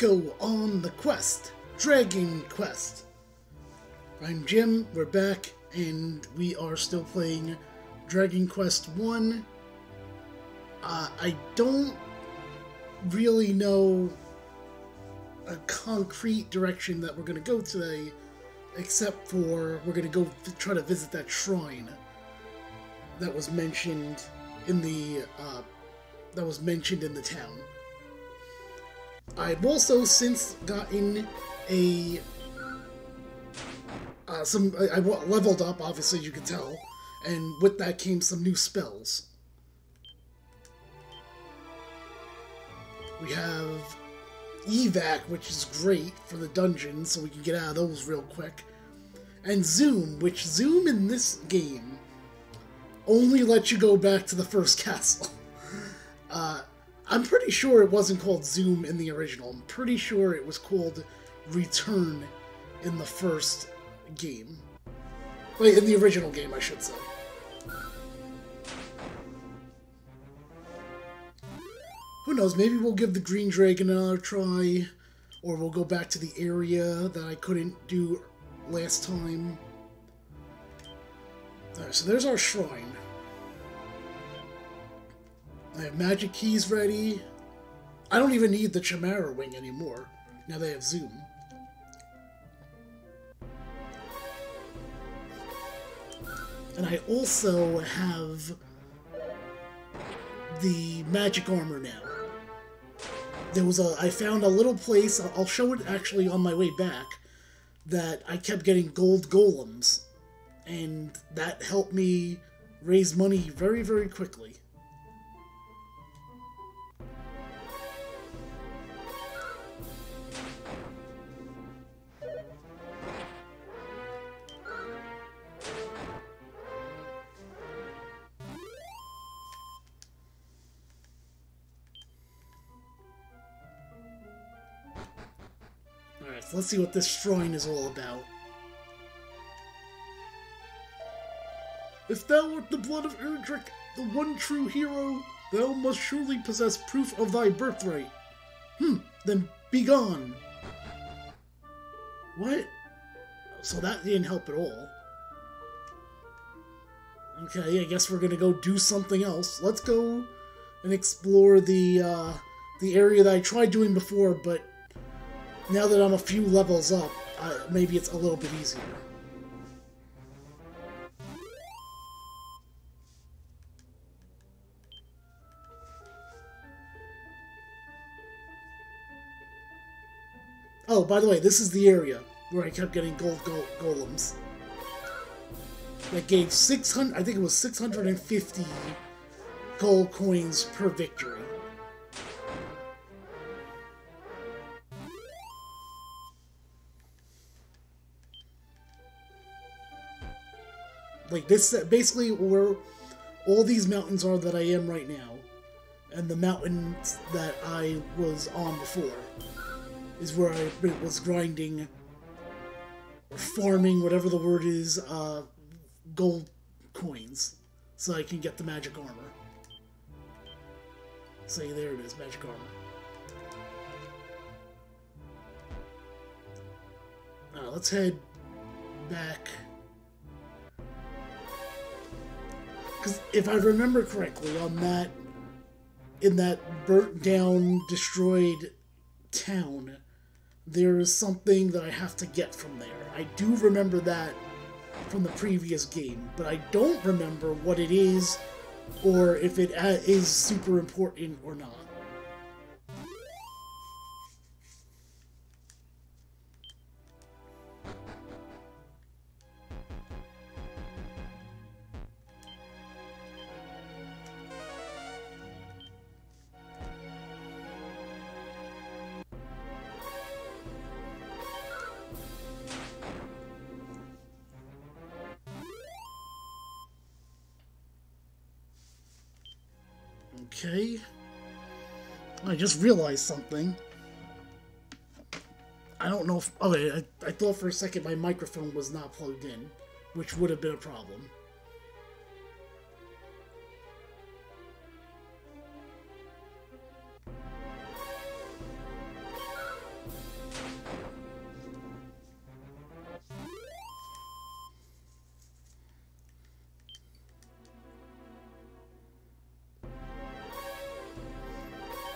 go on the quest, Dragon Quest. I'm Jim, we're back, and we are still playing Dragon Quest 1. Uh, I don't really know a concrete direction that we're going to go today, except for we're going to go try to visit that shrine that was mentioned in the uh, that was mentioned in the town. I've also since gotten a uh, some I, I leveled up, obviously you can tell, and with that came some new spells. We have evac, which is great for the dungeons, so we can get out of those real quick, and zoom, which zoom in this game only lets you go back to the first castle. Uh, I'm pretty sure it wasn't called Zoom in the original. I'm pretty sure it was called Return in the first game. Wait, in the original game, I should say. Who knows, maybe we'll give the Green Dragon another try, or we'll go back to the area that I couldn't do last time. So there's our shrine. I have magic keys ready. I don't even need the Chimera wing anymore. Now they have zoom. And I also have the magic armor now. There was a, I found a little place, I'll show it actually on my way back, that I kept getting gold golems. And that helped me raise money very, very quickly. Let's see what this shrine is all about. If thou art the blood of Erdrick, the one true hero, thou must surely possess proof of thy birthright. Hmm, then be gone. What? So that didn't help at all. Okay, I guess we're gonna go do something else. Let's go and explore the uh, the area that I tried doing before, but now that I'm a few levels up, maybe it's a little bit easier. Oh, by the way, this is the area where I kept getting gold go golems. That gave 600, I think it was 650 gold coins per victory. Like this, basically where all these mountains are that I am right now, and the mountains that I was on before, is where I was grinding, farming, whatever the word is, uh, gold coins, so I can get the magic armor. See, there it is, magic armor. Now let's head back Because if I remember correctly, on that, in that burnt down, destroyed town, there is something that I have to get from there. I do remember that from the previous game, but I don't remember what it is or if it uh, super important or not. Okay. I just realized something. I don't know if... Okay, I, I thought for a second my microphone was not plugged in, which would have been a problem.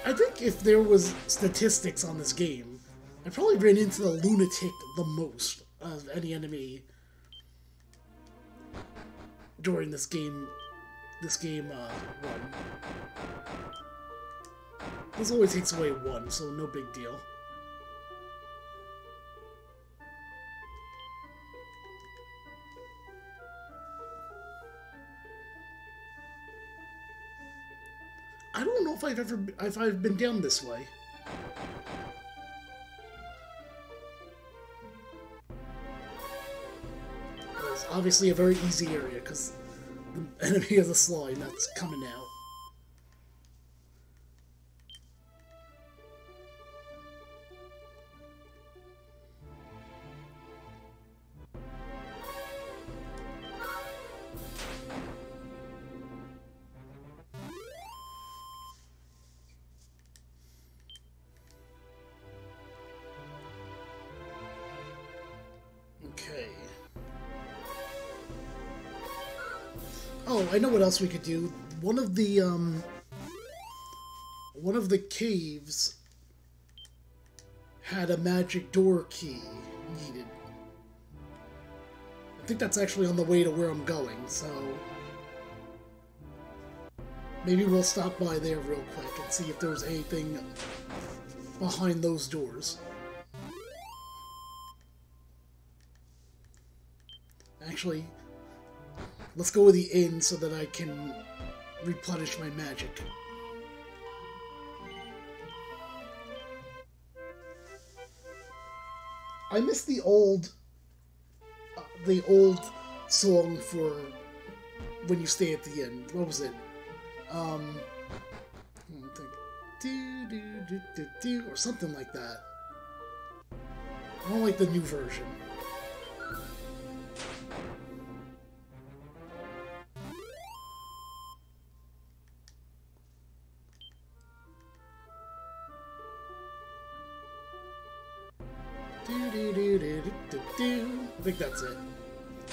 I think if there was statistics on this game, I probably ran into the lunatic the most of any enemy during this game. This game uh, run. This only takes away one, so no big deal. If I've ever if I've been down this way. It's obviously a very easy area because the enemy has a slime that's coming out. Oh, I know what else we could do. One of the, um... One of the caves had a magic door key needed. I think that's actually on the way to where I'm going, so... Maybe we'll stop by there real quick and see if there's anything behind those doors. Actually, let's go with the inn so that I can replenish my magic. I miss the old, uh, the old song for when you stay at the inn. What was it? Um, do do do do do or something like that. I don't like the new version.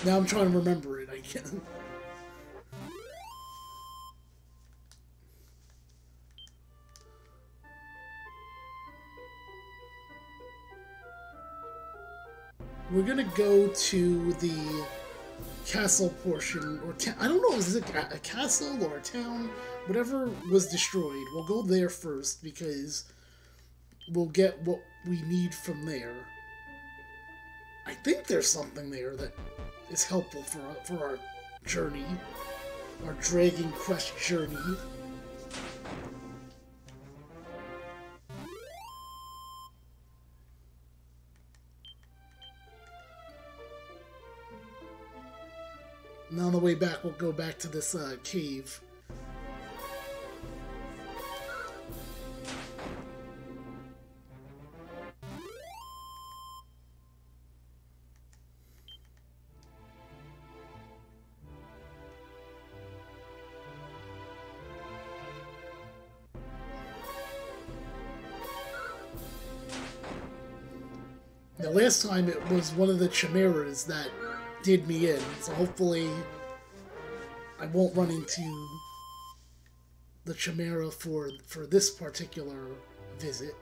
Now I'm trying to remember it. I can't. We're gonna go to the castle portion, or I don't know, is it a castle or a town? Whatever was destroyed, we'll go there first because we'll get what we need from there. I think there's something there that is helpful for for our journey, our Dragon Quest journey. Now on the way back, we'll go back to this uh, cave. The last time it was one of the chimeras that did me in, so hopefully I won't run into the chimera for for this particular visit.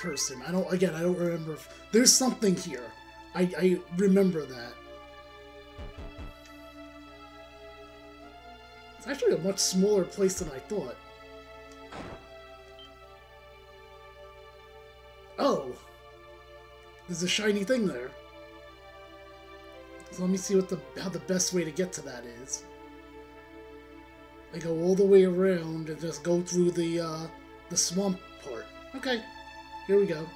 Person. I don't, again, I don't remember if... There's something here. I, I remember that. It's actually a much smaller place than I thought. Oh! There's a shiny thing there. So let me see what the how the best way to get to that is. I go all the way around and just go through the uh, the swamp part. Okay, here we go.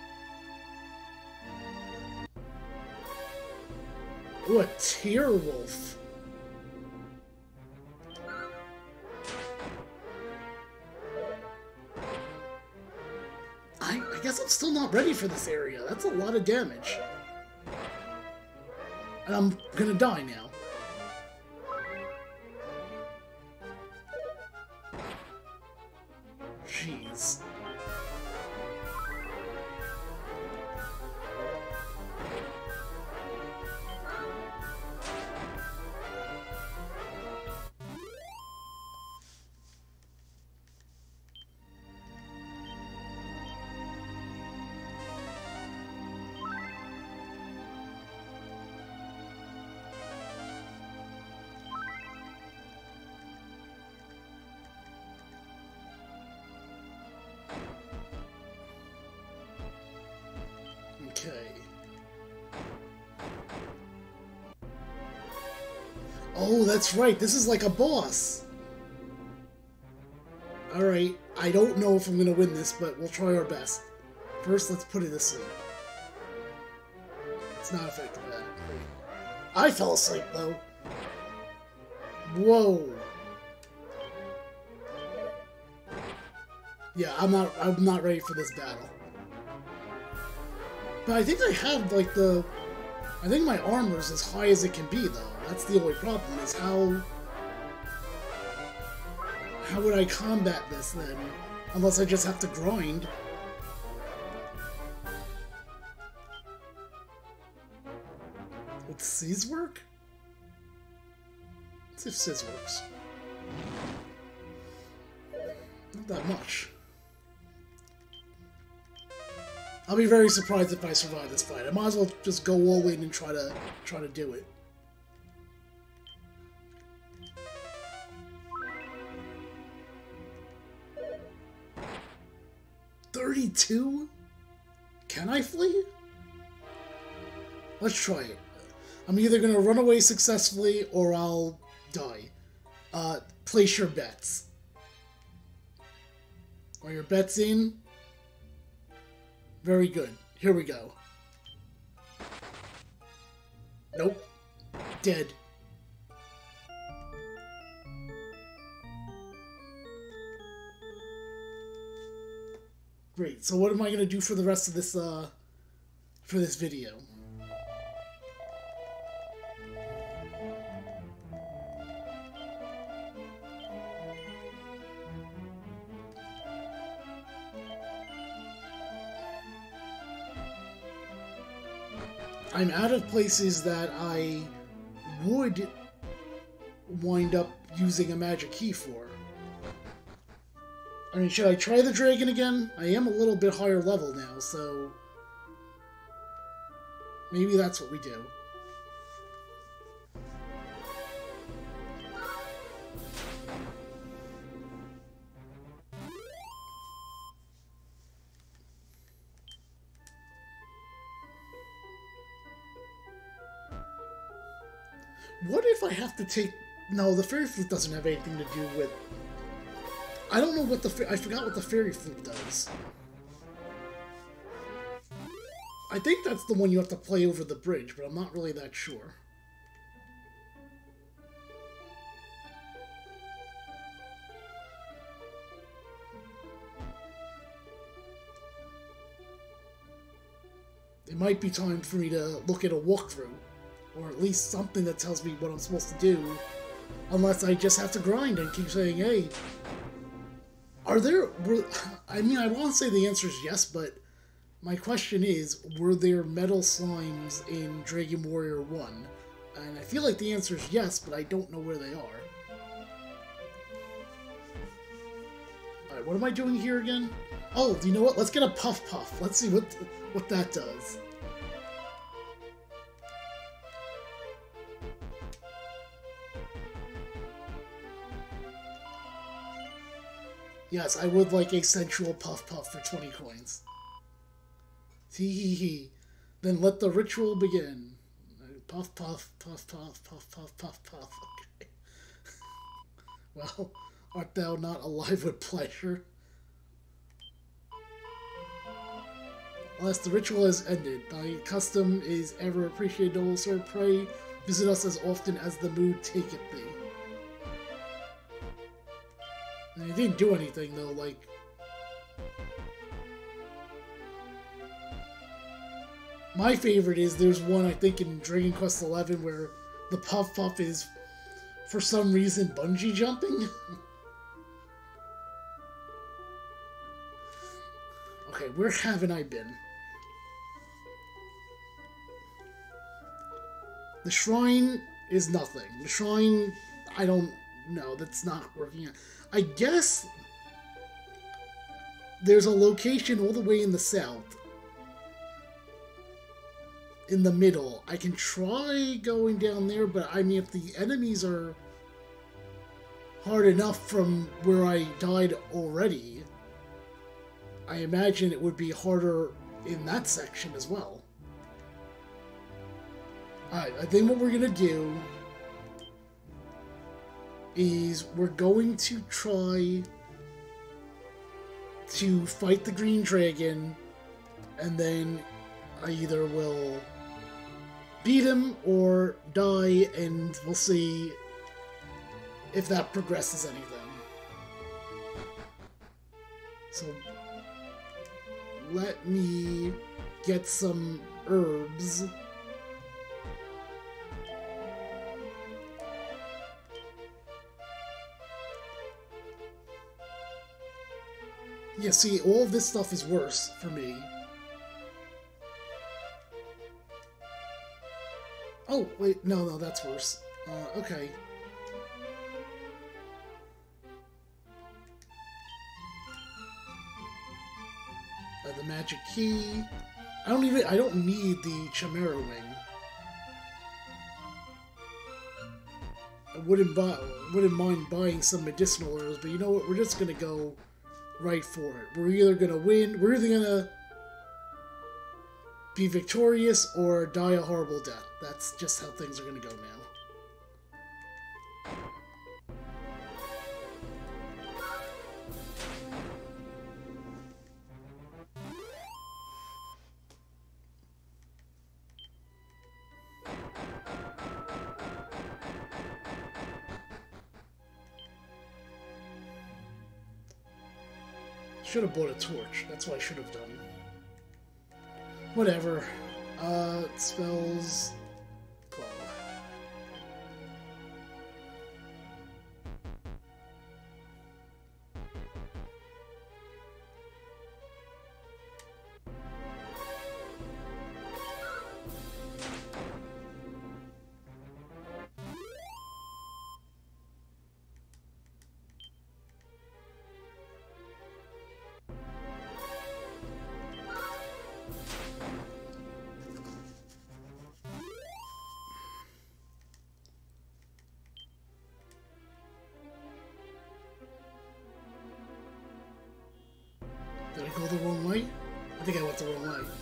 Ooh, a tear wolf. I, I guess I'm still not ready for this area. That's a lot of damage. And I'm gonna die now. Jeez. Oh, that's right. This is like a boss. Alright, I don't know if I'm going to win this, but we'll try our best. First, let's put it asleep. It's not effective. I fell asleep, though. Whoa. Yeah, I'm not I'm not ready for this battle. But I think I have, like, the... I think my armor's as high as it can be, though. That's the only problem, is how... How would I combat this, then? Unless I just have to grind. Would Sizz work? Let's see if Sizz works. Not that much. I'll be very surprised if I survive this fight. I might as well just go all in and try to try to do it. Thirty-two? Can I flee? Let's try it. I'm either gonna run away successfully or I'll die. Uh, place your bets. Are your bets in? Very good. Here we go. Nope. Dead. Great. So what am I going to do for the rest of this, uh, for this video? I'm out of places that I would wind up using a magic key for. I mean, should I try the dragon again? I am a little bit higher level now, so... Maybe that's what we do. What if I have to take... No, the fairy flute doesn't have anything to do with... I don't know what the... I forgot what the fairy flute does. I think that's the one you have to play over the bridge, but I'm not really that sure. It might be time for me to look at a walkthrough or at least something that tells me what I'm supposed to do, unless I just have to grind and keep saying, hey, are there, were, I mean, I won't say the answer is yes, but my question is, were there metal slimes in Dragon Warrior 1? And I feel like the answer is yes, but I don't know where they are. Alright, what am I doing here again? Oh, you know what? Let's get a Puff Puff. Let's see what what that does. Yes, I would like a sensual puff puff for 20 coins. Hee hee hee. Then let the ritual begin. Puff puff, puff puff, puff puff, puff puff. Okay. well, art thou not alive with pleasure? Alas, the ritual has ended. Thy custom is ever appreciated, sir. Pray visit us as often as the mood taketh thee. And he didn't do anything though, like... my favorite is there's one I think in Dragon Quest XI where the Puff Puff is for some reason bungee jumping. okay, where haven't I been? The shrine is nothing. The shrine, I don't know. That's not working. out. I guess there's a location all the way in the south. In the middle. I can try going down there, but I mean, if the enemies are hard enough from where I died already, I imagine it would be harder in that section as well. Alright, I think what we're gonna do is we're going to try to fight the green dragon and then I either will beat him or die and we'll see if that progresses anything. So let me get some herbs. Yeah, see, all of this stuff is worse for me. Oh, wait, no, no, that's worse. Uh, okay. Uh, the magic key. I don't even, I don't need the Chimera Wing. I wouldn't buy, wouldn't mind buying some medicinal herbs, but you know what, we're just gonna go right for it. We're either gonna win, we're either gonna be victorious or die a horrible death. That's just how things are gonna go now. Have bought a torch. That's what I should have done. Whatever. Uh, spells. I go the wrong way? I think I went the wrong way.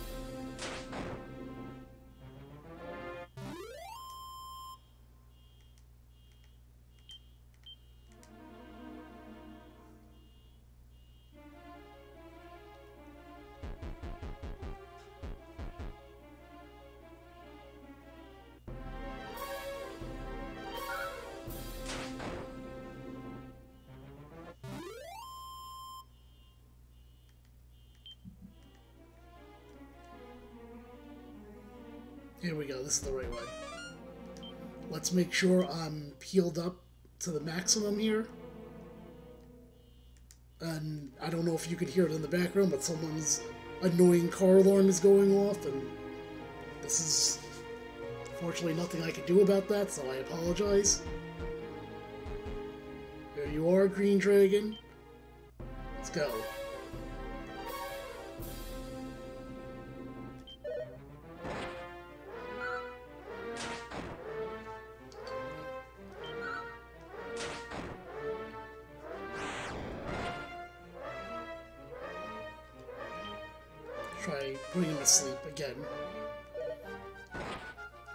Here we go, this is the right way. Let's make sure I'm peeled up to the maximum here. And I don't know if you could hear it in the background, but someone's annoying car alarm is going off, and this is fortunately nothing I can do about that, so I apologize. There you are, Green Dragon. Let's go.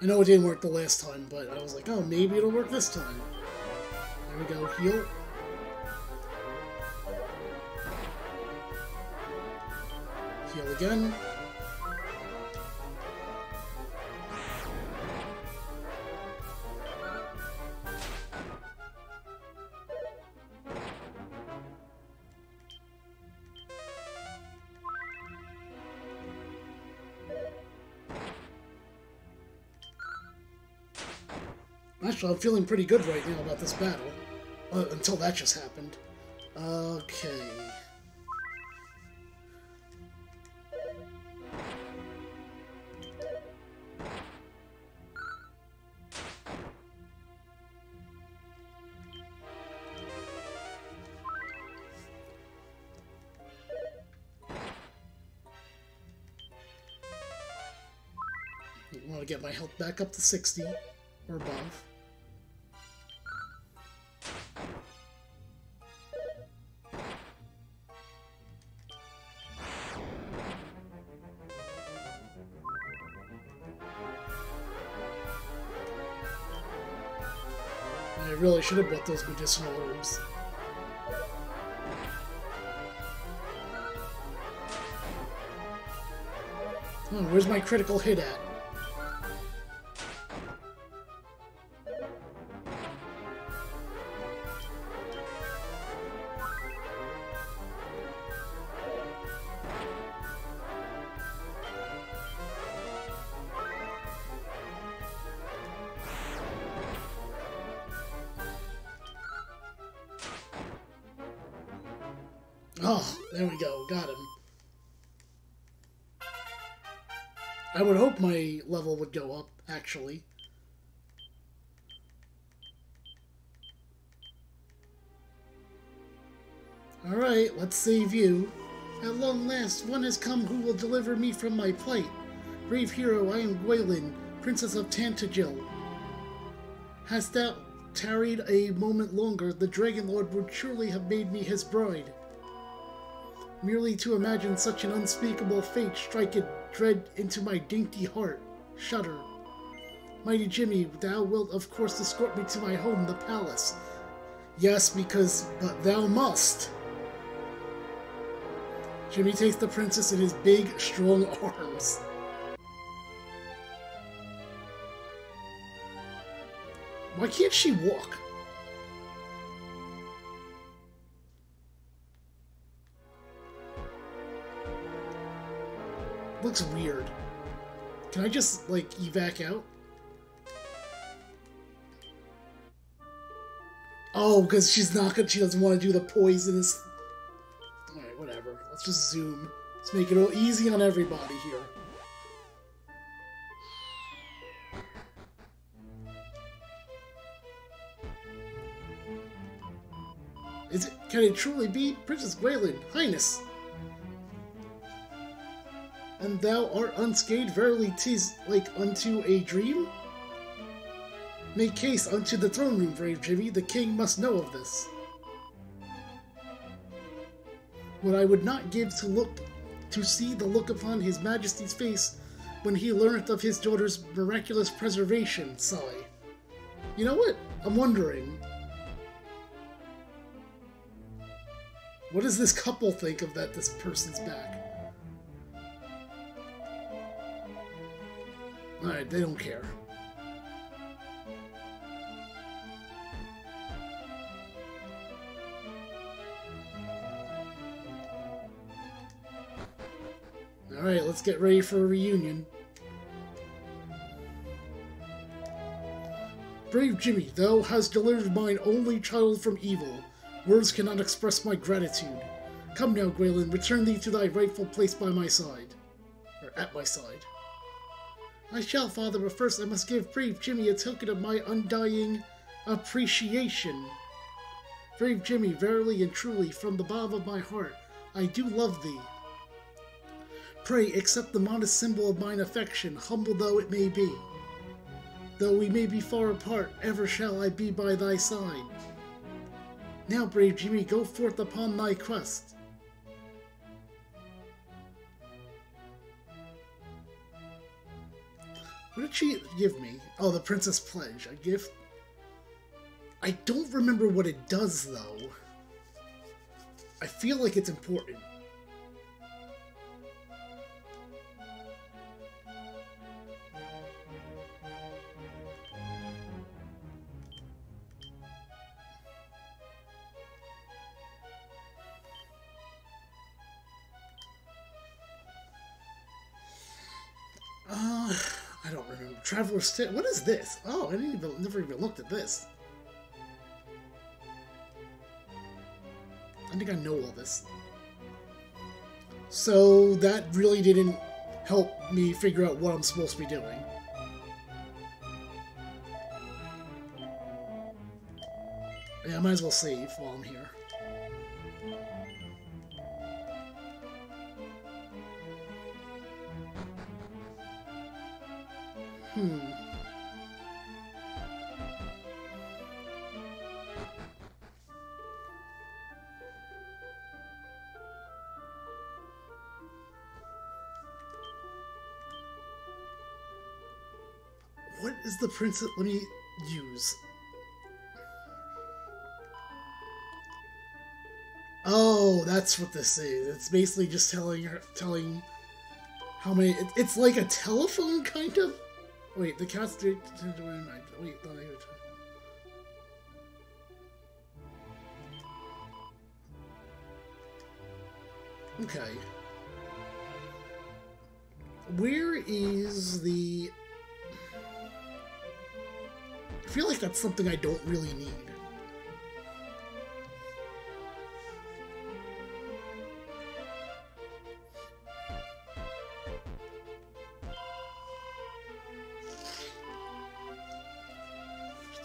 I know it didn't work the last time, but I was like, oh, maybe it'll work this time. There we go, heal. Heal again. Actually, I'm feeling pretty good right now about this battle. Uh, until that just happened. Okay. I want to get my health back up to 60 or above. Should have bought those medicinal herbs. Oh, hmm, where's my critical hit at? Oh, there we go. Got him. I would hope my level would go up, actually. Alright, let's save you. At long last, one has come who will deliver me from my plight. Brave hero, I am Gwaelin, Princess of Tantegel. Hast thou tarried a moment longer, the Dragon Lord would surely have made me his bride. Merely to imagine such an unspeakable fate striketh dread into my dainty heart. Shudder. Mighty Jimmy, thou wilt of course escort me to my home, the palace. Yes, because, but thou must. Jimmy takes the princess in his big, strong arms. Why can't she walk? Looks weird. Can I just, like, evac out? Oh, because she's not gonna, she doesn't want to do the poisonous... Alright, whatever. Let's just zoom. Let's make it all easy on everybody here. Is it, can it truly be Princess Gwaelin, Highness? And thou art unscathed, verily tis like unto a dream? Make case unto the throne room, brave Jimmy, the king must know of this. What I would not give to look to see the look upon his majesty's face when he learneth of his daughter's miraculous preservation, sigh. You know what? I'm wondering. What does this couple think of that this person's back? Alright, they don't care. Alright, let's get ready for a reunion. Brave Jimmy, thou hast delivered mine only child from evil. Words cannot express my gratitude. Come now, Gwaelin, return thee to thy rightful place by my side. Or at my side. I shall, father, but first I must give brave Jimmy a token of my undying appreciation. Brave Jimmy, verily and truly, from the bottom of my heart, I do love thee. Pray accept the modest symbol of mine affection, humble though it may be. Though we may be far apart, ever shall I be by thy side. Now, brave Jimmy, go forth upon thy quest. What did she give me? Oh, the Princess Pledge. A gift? I don't remember what it does, though. I feel like it's important. Traveler's Tip. What is this? Oh, I didn't even, never even looked at this. I think I know all this. So that really didn't help me figure out what I'm supposed to be doing. Yeah, I might as well save while I'm here. Is the princess? Let me use. Oh, that's what this is. It's basically just telling her, telling how many. It, it's like a telephone, kind of. Wait, the cat's. Wait, no, Okay. Where is the... I feel like that's something I don't really need.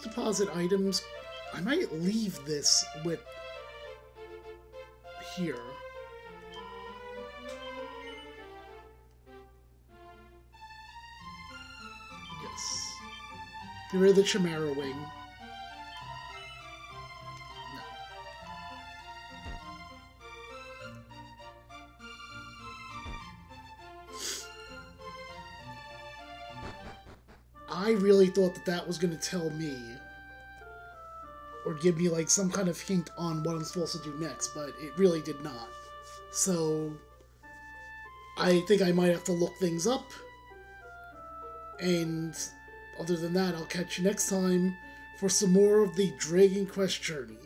deposit items. I might leave this with here. Get rid of the Chimera wing. No. I really thought that that was going to tell me or give me like some kind of hint on what I'm supposed to do next, but it really did not. So I think I might have to look things up. And other than that, I'll catch you next time for some more of the Dragon Quest journey.